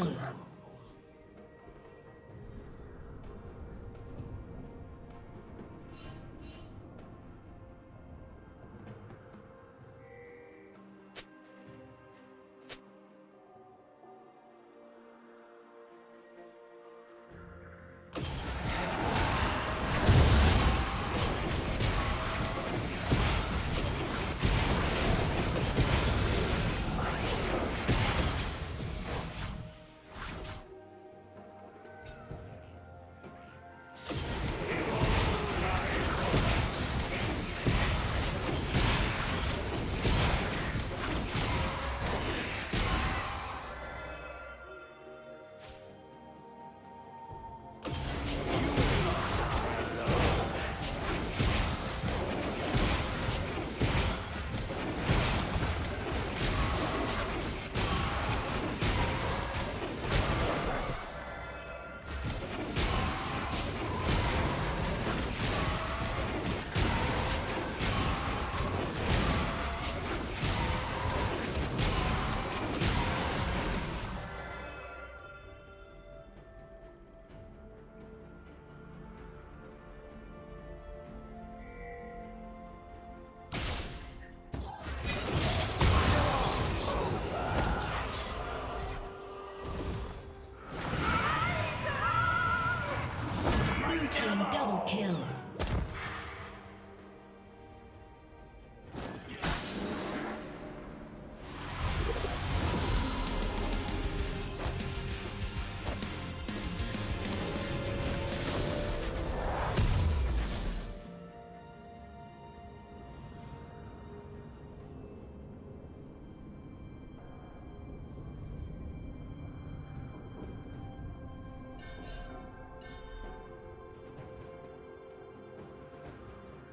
kill.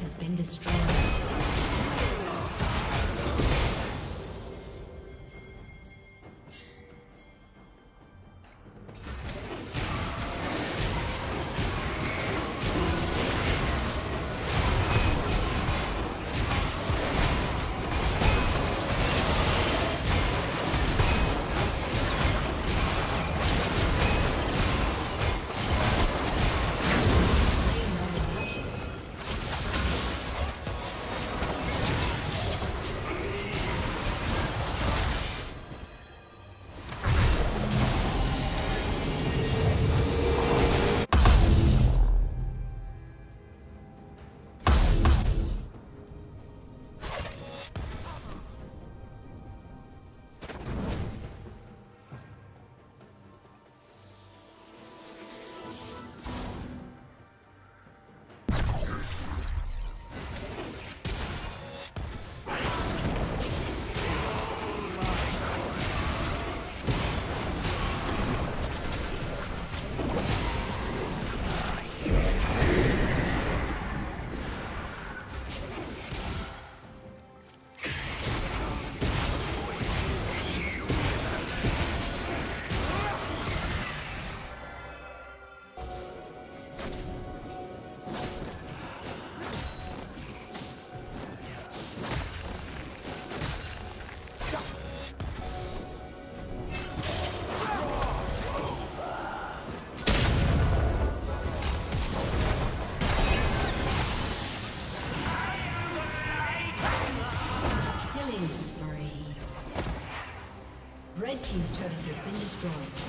Has been destroyed. Destroyed.